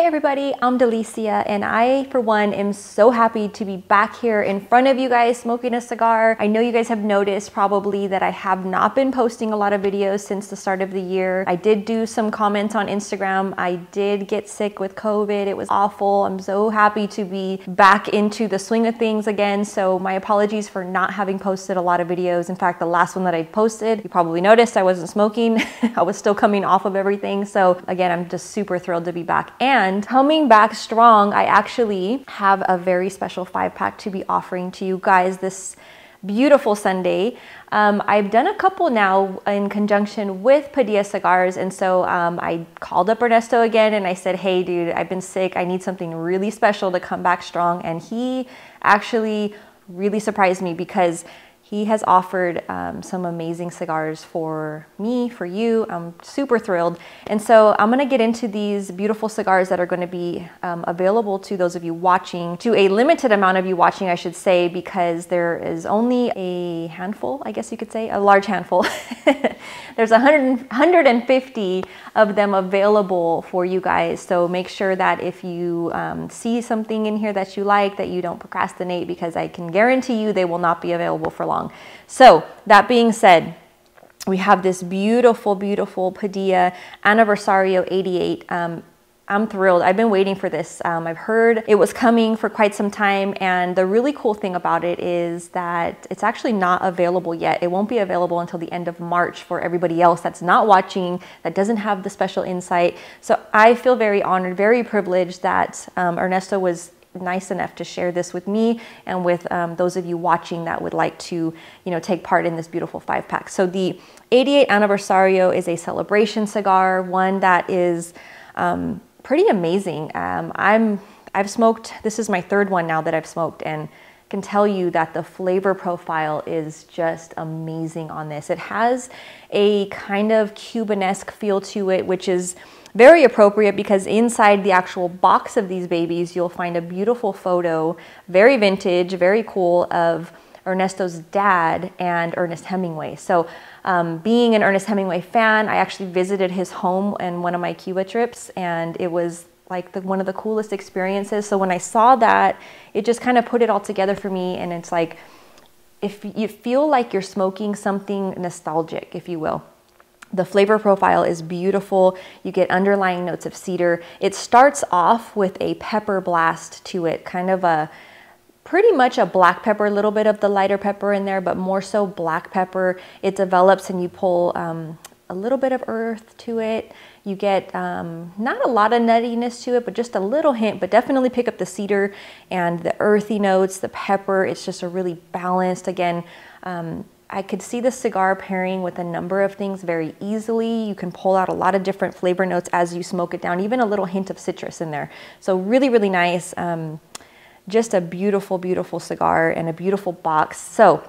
Hey everybody, I'm Delicia and I, for one, am so happy to be back here in front of you guys smoking a cigar. I know you guys have noticed probably that I have not been posting a lot of videos since the start of the year. I did do some comments on Instagram. I did get sick with COVID. It was awful. I'm so happy to be back into the swing of things again. So my apologies for not having posted a lot of videos. In fact, the last one that I posted, you probably noticed I wasn't smoking. I was still coming off of everything. So again, I'm just super thrilled to be back. And and coming back strong, I actually have a very special five pack to be offering to you guys this beautiful Sunday. Um, I've done a couple now in conjunction with Padilla Cigars. And so um, I called up Ernesto again and I said, hey, dude, I've been sick. I need something really special to come back strong. And he actually really surprised me because he has offered um, some amazing cigars for me, for you. I'm super thrilled. And so I'm gonna get into these beautiful cigars that are gonna be um, available to those of you watching, to a limited amount of you watching, I should say, because there is only a handful, I guess you could say, a large handful. There's 100, 150 of them available for you guys. So make sure that if you um, see something in here that you like, that you don't procrastinate because I can guarantee you they will not be available for long long. So that being said, we have this beautiful, beautiful Padilla Aniversario 88. Um, I'm thrilled. I've been waiting for this. Um, I've heard it was coming for quite some time, and the really cool thing about it is that it's actually not available yet. It won't be available until the end of March for everybody else that's not watching, that doesn't have the special insight. So I feel very honored, very privileged that um, Ernesto was nice enough to share this with me and with um, those of you watching that would like to, you know, take part in this beautiful five pack. So the 88 Aniversario is a celebration cigar, one that is um, pretty amazing. Um, I'm, I've smoked, this is my third one now that I've smoked and can tell you that the flavor profile is just amazing on this. It has a kind of Cubanesque feel to it, which is very appropriate because inside the actual box of these babies, you'll find a beautiful photo, very vintage, very cool, of Ernesto's dad and Ernest Hemingway. So, um, being an Ernest Hemingway fan, I actually visited his home in one of my Cuba trips, and it was like the, one of the coolest experiences. So, when I saw that, it just kind of put it all together for me, and it's like, if you feel like you're smoking something nostalgic, if you will. The flavor profile is beautiful. You get underlying notes of cedar. It starts off with a pepper blast to it, kind of a pretty much a black pepper, a little bit of the lighter pepper in there, but more so black pepper. It develops and you pull um, a little bit of earth to it. You get um, not a lot of nuttiness to it, but just a little hint, but definitely pick up the cedar and the earthy notes, the pepper. It's just a really balanced, again, um, I could see the cigar pairing with a number of things very easily. You can pull out a lot of different flavor notes as you smoke it down, even a little hint of citrus in there. So really, really nice. Um, just a beautiful, beautiful cigar and a beautiful box. So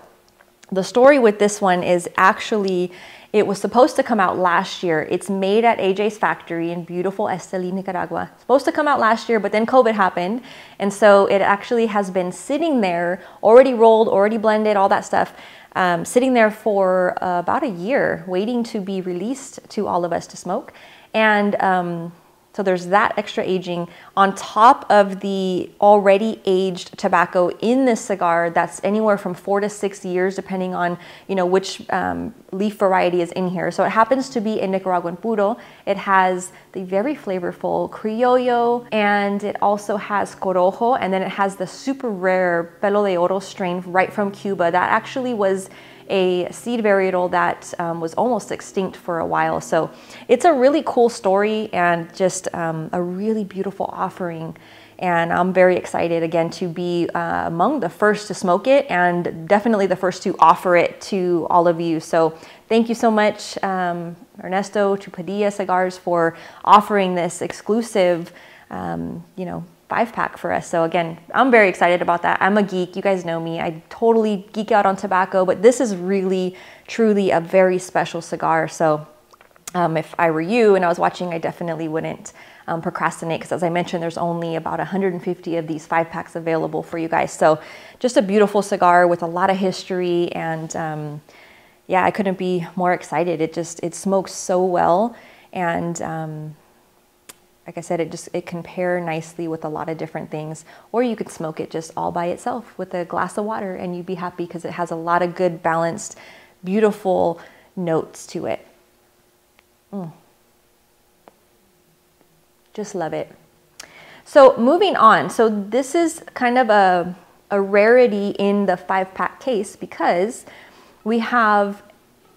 the story with this one is actually, it was supposed to come out last year. It's made at AJ's factory in beautiful Esteli, Nicaragua. Supposed to come out last year, but then COVID happened. And so it actually has been sitting there, already rolled, already blended, all that stuff um, sitting there for uh, about a year waiting to be released to all of us to smoke. And um, so there's that extra aging on top of the already aged tobacco in this cigar that's anywhere from four to six years depending on you know which um, leaf variety is in here. So it happens to be a Nicaraguan puro. It has the very flavorful criollo and it also has corojo and then it has the super rare pelo de oro strain right from Cuba that actually was a seed varietal that um, was almost extinct for a while. So it's a really cool story and just um, a really beautiful offering. And I'm very excited again to be uh, among the first to smoke it and definitely the first to offer it to all of you. So thank you so much, um, Ernesto, to Padilla Cigars for offering this exclusive, um, you know, five pack for us. So again, I'm very excited about that. I'm a geek. You guys know me. I totally geek out on tobacco, but this is really, truly a very special cigar. So um, if I were you and I was watching, I definitely wouldn't um, procrastinate because as I mentioned, there's only about 150 of these five packs available for you guys. So just a beautiful cigar with a lot of history and um, yeah, I couldn't be more excited. It just, it smokes so well and um, like I said, it just it can pair nicely with a lot of different things. Or you could smoke it just all by itself with a glass of water and you'd be happy because it has a lot of good balanced, beautiful notes to it. Mm. Just love it. So moving on. So this is kind of a, a rarity in the five pack case because we have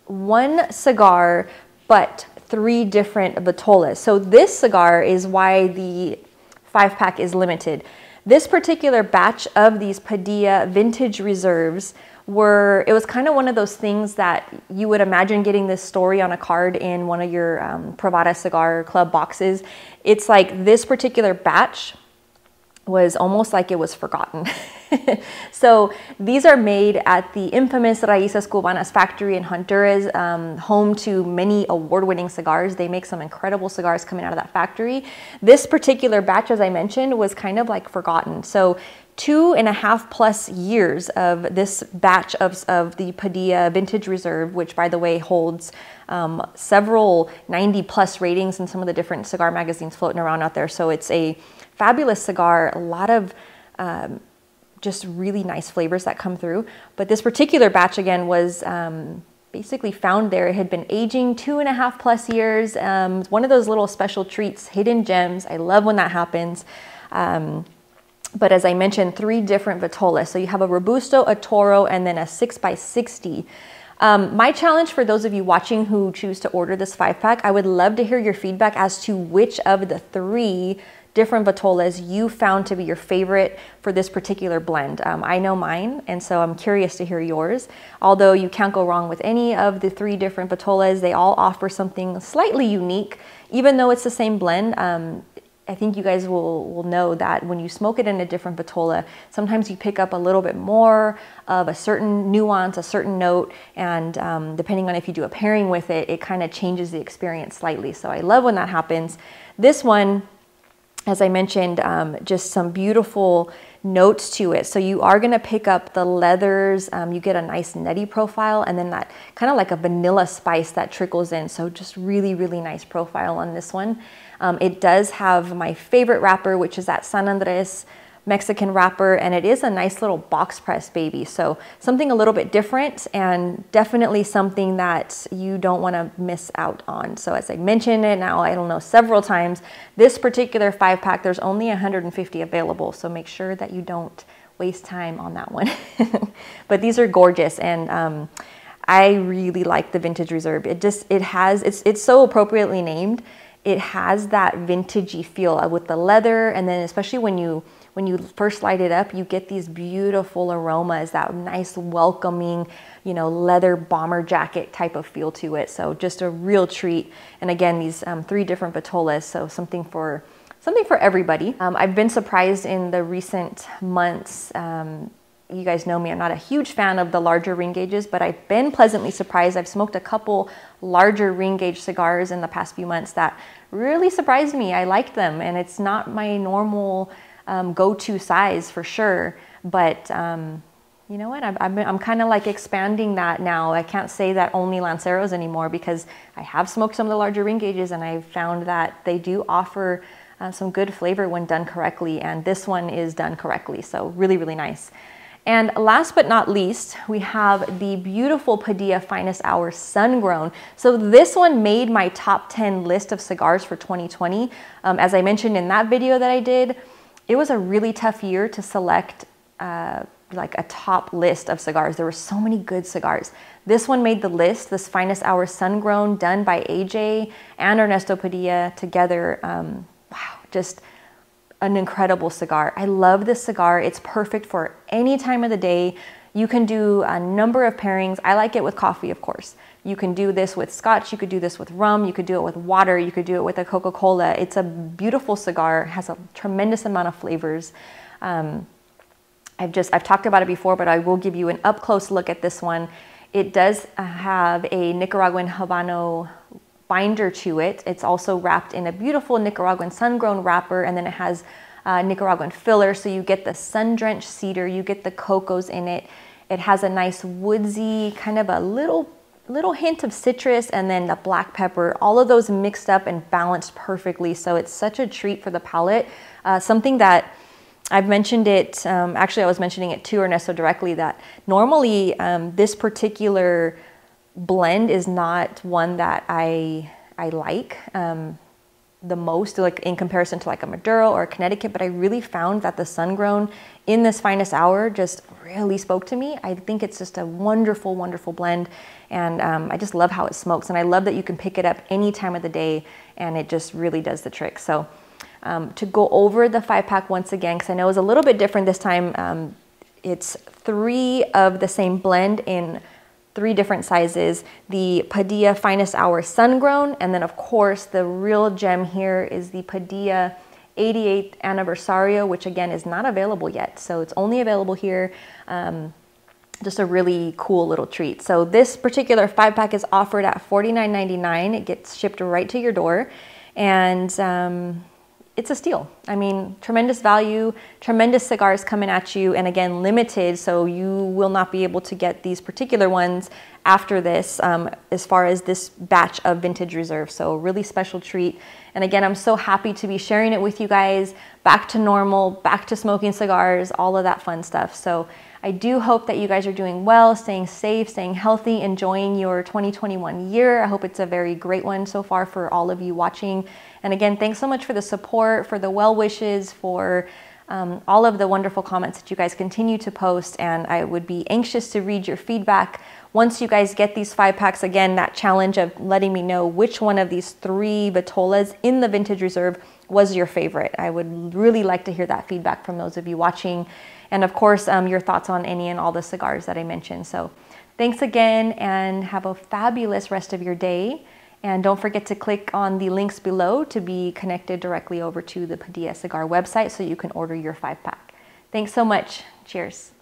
one cigar, but three different vitolas. So this cigar is why the five pack is limited. This particular batch of these Padilla vintage reserves were, it was kind of one of those things that you would imagine getting this story on a card in one of your um, Privada Cigar Club boxes. It's like this particular batch was almost like it was forgotten. so these are made at the infamous Raíces Cubanas factory in Honduras, um, home to many award-winning cigars. They make some incredible cigars coming out of that factory. This particular batch, as I mentioned, was kind of like forgotten. So two and a half plus years of this batch of, of the Padilla Vintage Reserve, which by the way holds um, several 90 plus ratings in some of the different cigar magazines floating around out there. So it's a fabulous cigar, a lot of um, just really nice flavors that come through. But this particular batch again was um, basically found there. It had been aging two and a half plus years. Um, one of those little special treats, hidden gems. I love when that happens. Um, but as I mentioned, three different vitolas. So you have a Robusto, a Toro, and then a 6x60. Um, my challenge for those of you watching who choose to order this five pack, I would love to hear your feedback as to which of the three different vitolas you found to be your favorite for this particular blend. Um, I know mine, and so I'm curious to hear yours. Although you can't go wrong with any of the three different vitolas, they all offer something slightly unique. Even though it's the same blend, um, I think you guys will, will know that when you smoke it in a different vitola, sometimes you pick up a little bit more of a certain nuance, a certain note, and um, depending on if you do a pairing with it, it kind of changes the experience slightly. So I love when that happens. This one, as I mentioned, um, just some beautiful notes to it. So you are gonna pick up the leathers, um, you get a nice nutty profile, and then that kind of like a vanilla spice that trickles in. So just really, really nice profile on this one. Um, it does have my favorite wrapper, which is that San Andres Mexican wrapper and it is a nice little box press baby. So something a little bit different and definitely something that you don't want to miss out on. So as I mentioned it now, I don't know, several times, this particular five pack, there's only 150 available. So make sure that you don't waste time on that one. but these are gorgeous and um, I really like the Vintage Reserve. It just, it has, it's, it's so appropriately named. It has that vintagey feel with the leather and then especially when you when you first light it up, you get these beautiful aromas, that nice welcoming, you know, leather bomber jacket type of feel to it. So just a real treat. And again, these um, three different vitolas, so something for something for everybody. Um, I've been surprised in the recent months. Um, you guys know me, I'm not a huge fan of the larger ring gauges, but I've been pleasantly surprised. I've smoked a couple larger ring gauge cigars in the past few months that really surprised me. I liked them, and it's not my normal um, go-to size for sure. But um, you know what? I'm, I'm, I'm kind of like expanding that now. I can't say that only Lanceros anymore because I have smoked some of the larger ring gauges and I've found that they do offer uh, some good flavor when done correctly. And this one is done correctly. So really, really nice. And last but not least, we have the beautiful Padilla Finest Hour Sun Grown. So this one made my top 10 list of cigars for 2020. Um, as I mentioned in that video that I did, it was a really tough year to select uh, like a top list of cigars. There were so many good cigars. This one made the list, this Finest Hour Sun Grown, done by AJ and Ernesto Padilla together. Um, wow, just an incredible cigar. I love this cigar. It's perfect for any time of the day. You can do a number of pairings. I like it with coffee, of course. You can do this with scotch, you could do this with rum, you could do it with water, you could do it with a Coca Cola. It's a beautiful cigar, has a tremendous amount of flavors. Um, I've just, I've talked about it before, but I will give you an up close look at this one. It does have a Nicaraguan Habano binder to it. It's also wrapped in a beautiful Nicaraguan sun-grown wrapper, and then it has uh, Nicaraguan filler, so you get the sun-drenched cedar, you get the cocos in it. It has a nice woodsy, kind of a little little hint of citrus and then the black pepper, all of those mixed up and balanced perfectly. So it's such a treat for the palate. Uh, something that I've mentioned it, um, actually, I was mentioning it to Ernesto directly that normally um, this particular blend is not one that I, I like. Um, the most like in comparison to like a Maduro or a Connecticut, but I really found that the sun grown in this finest hour just really spoke to me. I think it's just a wonderful, wonderful blend. And um, I just love how it smokes. And I love that you can pick it up any time of the day and it just really does the trick. So um, to go over the five pack once again, because I know it was a little bit different this time. Um, it's three of the same blend in three different sizes. The Padilla Finest Hour Sun Grown, and then of course the real gem here is the Padilla 88th Aniversario, which again is not available yet. So it's only available here. Um, just a really cool little treat. So this particular five pack is offered at $49.99. It gets shipped right to your door. And um, it's a steal. I mean, tremendous value, tremendous cigars coming at you, and again, limited, so you will not be able to get these particular ones after this um, as far as this batch of vintage reserve. So, really special treat. And again, I'm so happy to be sharing it with you guys. Back to normal, back to smoking cigars, all of that fun stuff. So, I do hope that you guys are doing well, staying safe, staying healthy, enjoying your 2021 year. I hope it's a very great one so far for all of you watching. And again, thanks so much for the support, for the well wishes, for um, all of the wonderful comments that you guys continue to post. And I would be anxious to read your feedback once you guys get these five packs. Again, that challenge of letting me know which one of these three Vitolas in the Vintage Reserve was your favorite. I would really like to hear that feedback from those of you watching. And of course, um, your thoughts on any and all the cigars that I mentioned. So thanks again and have a fabulous rest of your day. And don't forget to click on the links below to be connected directly over to the Padilla Cigar website so you can order your five pack. Thanks so much. Cheers.